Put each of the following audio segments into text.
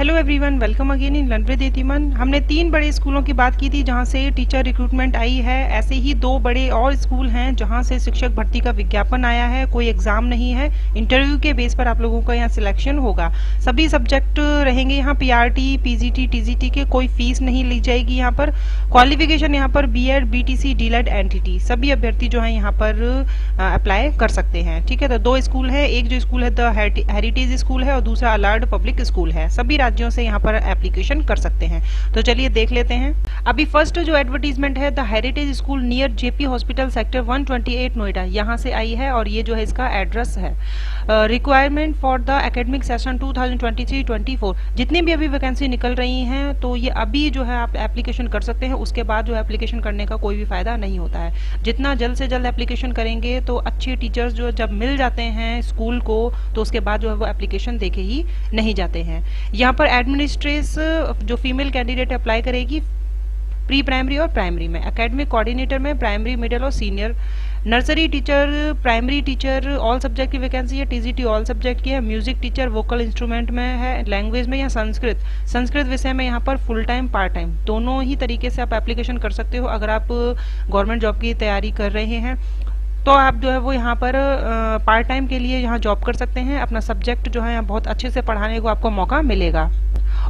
Hello everyone welcome again in learn with हमने तीन बड़े स्कूलों की बात की थी जहाँ से टीचर रिक्रूटमेंट आई है। ऐसे ही दो बड़े और स्कूल हैं जहाँ से शिक्षक भर्ती का विज्ञापन आया है। कोई एग्ज़ाम नहीं है। इंटरव्यू के बेस पर आप लोगों का यहाँ सिलेक्शन होगा। सभी सब्जेक्ट रहेंगे यहाँ पीआरटी पीजीटी टीजीटी के। कोई फ़ीस नहीं ली जाएगी यहाँ पर। क्वालिफिकेशन यहाँ पर B Ed B T C D lead एन सभी अभ्यर्थी जो है यहाँ पर अप्लाई कर सकते हैं। ठीक है तो दो स्कूल है। एक जो स्कूल है द हेरिटेज स्कूल है और दूसरा अलार्ड पब्लिक स्कूल है। सभी राज्यों से यहाँ पर एप्लीकेशन कर सकते हैं। तो चलिए देख लेते हैं। अभी फ़र्स्ट जो एडवर्टीजमेंट है the heritage school near JP hospital sector 128 Noida, यहाँ से आई है और ये जो है इसका एड्रेस है। Requirement for the academic session 2023-24 जितनी भी अभी वैकेंसी निकल रही हैं तो ये अभी जो है आप एप्लीकेशन कर सकते हैं। उसके बाद जो है एप्लीकेशन करने का कोई भी फ़ायदा नहीं होता है। जितना जल्द से जल्द एप्लीकेशन करेंगे तो अच्छे टीचर्स जो जब मिल जाते हैं स्कूल को तो उसके बाद जो है वो एप्लीकेशन देखे ही नहीं जाते हैं। यहाँ पर एडमिनिस्ट्रेस जो फीमेल कैंडिडेट अप्लाई करेगी प्री प्राइमरी और प्राइमरी में। एकेडमिक कोऑर्डिनेटर में प्राइमरी मिडिल और senior nursery teacher primary teacher all subject की वैकेंसी है टीजीटी ऑल सब्जेक्ट की है। म्यूज़िक टीचर वोकल इंस्ट्रूमेंट में है लैंग्वेज में या संस्कृत। संस्कृत विषय में यहाँ पर फुल टाइम पार्ट टाइम दोनों ही तरीके से आप एप्लीकेशन कर सकते हो अगर आप गवर्नमेंट जॉब की तैयारी कर रहे हैं। तो आप जो है वो यहाँ पर पार्ट टाइम के लिए यहाँ जॉब कर सकते हैं। अपना सब्जेक्ट जो है बहुत अच्छे से पढ़ाने को आपको मौका मिलेगा।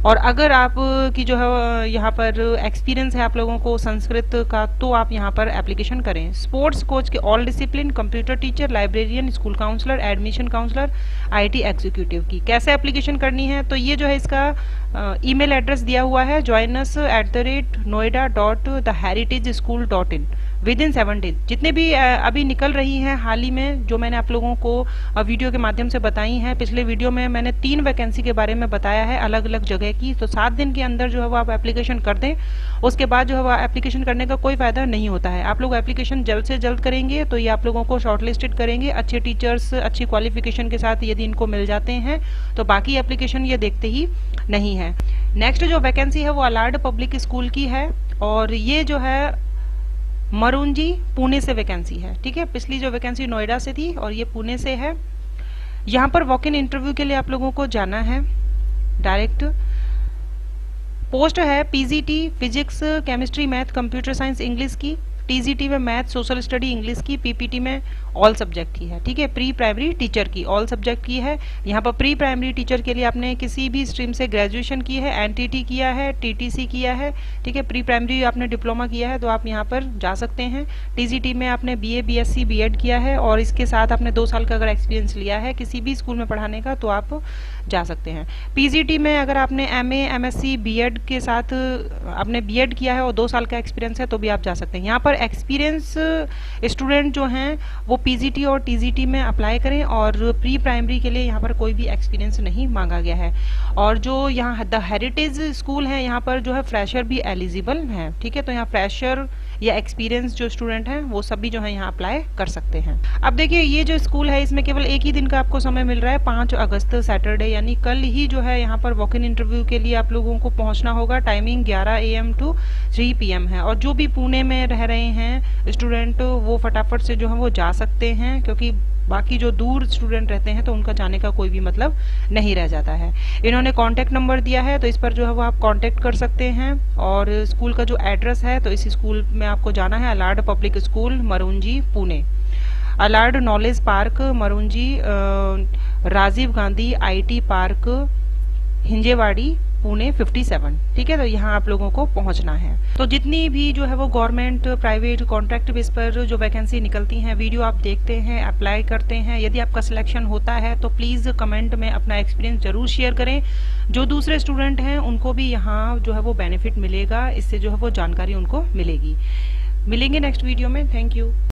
और अगर आप की जो है यहाँ पर एक्सपीरियंस है आप लोगों को संस्कृत का तो आप यहाँ पर एप्लीकेशन करें। स्पोर्ट्स कोच के all discipline computer teacher librarian school counsellor admission counsellor IT executive की। कैसे एप्लीकेशन करनी है? तो ये जो है इसका ईमेल एड्रेस दिया हुआ है joins at the rate Noida dot the heritage school dot in within seven days जितने भी अभी निकल रही हैं हाल ही में, जो मैंने आप लोगों को वीडियो के माध्यम से बताई हैं, पिछले वीडियो में मैंने तीन वैकेंसी के बारे में बताया है अलग अलग जगह की। तो सात दिन के अंदर जो है वो आप एप्लीकेशन कर दें। उसके बाद जो है वो एप्लीकेशन करने का कोई फ़ायदा नहीं होता है। आप लोग एप्लीकेशन जल्द से जल्द करेंगे तो ये आप लोगों को शॉर्टलिस्टेड करेंगे। अच्छे टीचर्स अच्छी क्वालिफिकेशन के साथ यदि इनको मिल जाते हैं तो बाकी एप्लीकेशन ये देखते ही नहीं है। नेक्स्ट जो वैकेंसी है वो अलार्ड पब्लिक स्कूल की है, और ये जो है मरुंजी पुणे से वैकेंसी है। ठीक है? पिछली जो वैकेंसी नोएडा से थी और ये पुणे से है। यहाँ पर वॉक इन इंटरव्यू के लिए आप लोगों को जाना है। डायरेक्ट पोस्ट है PGT physics chemistry math computer science English की। टीजीटी में मैथ सोशल स्टडी इंग्लिश की पीपीटी में ऑल सब्जेक्ट की है, ठीक है? प्री प्राइमरी टीचर की ऑल सब्जेक्ट की है। यहाँ पर प्री प्राइमरी टीचर के लिए आपने किसी भी स्ट्रीम से ग्रेजुएशन की है एनटीटी किया है टीटीसी किया है, ठीक है? प्री प्राइमरी आपने डिप्लोमा किया है तो आप यहाँ पर जा सकते हैं। टीजीटी में आपने बीए बीएससी बीएड किया है और इसके साथ आपने दो साल का अगर एक्सपीरियंस लिया है किसी भी स्कूल में पढ़ाने का तो आप जा सकते हैं। पीजीटी में अगर आपने एमए एमएससी बीएड के साथ आपने बीएड किया है और दो साल का एक्सपीरियंस है तो भी आप जा सकते हैं। यहाँ पर एक्सपीरियंस स्टूडेंट जो हैं, वो पीजीटी और टीजीटी में अप्लाई करें और प्री प्राइमरी के लिए यहाँ पर कोई भी एक्सपीरियंस नहीं मांगा गया है। और जो यहाँ द हेरिटेज स्कूल है, यहाँ पर जो है फ्रेशर भी एलिजिबल हैं, ठीक है? तो यहाँ फ्रेशर या एक्सपीरियंस जो स्टूडेंट हैं, वो सभी जो है यहाँ अप्लाई कर सकते हैं। अब देखिए, ये जो स्कूल है, इसमें केवल एक ही दिन का आपको समय मिल रहा है, पाँच अगस्त सैटरडे यानी कल ही जो है यहाँ पर वॉक इन इंटरव्यू के लिए आप लोगों को पहुँचना होगा। Timing 11 M to three P है। और जो भी पुणे में रह रहे हैं स्टूडेंट वो फटाफट से जो है वो जा सकते हैं, क्योंकि बाकी जो दूर स्टूडेंट रहते हैं तो उनका जाने का कोई भी मतलब नहीं रह जाता है। इन्होंने कॉन्टैक्ट नंबर दिया है तो इस पर जो है वो आप कॉन्टैक्ट कर सकते हैं। और स्कूल का जो एड्रेस है तो इस स्कूल में आपको जाना है Alard public school Marunji Pune Alard knowledge park Marunji Rajiv Gandhi IT park Hinjewadi Pune 57 ठीक है तो यहाँ आप लोगों को पहुँचना है। तो जितनी भी जो है वो गवर्नमेंट प्राइवेट कॉन्ट्रैक्ट बेस पर जो वैकेंसी निकलती हैं वीडियो आप देखते हैं अप्लाई करते हैं, यदि आपका सिलेक्शन होता है तो प्लीज़ कमेंट में अपना एक्सपीरियंस ज़रूर शेयर करें। जो दूसरे स्टूडेंट हैं, उनको भी यहाँ जो है वो बेनिफिट मिलेगा, इससे जो है वो जानकारी उनको मिलेगी। मिलेंगे नेक्स्ट वीडियो में। Thank you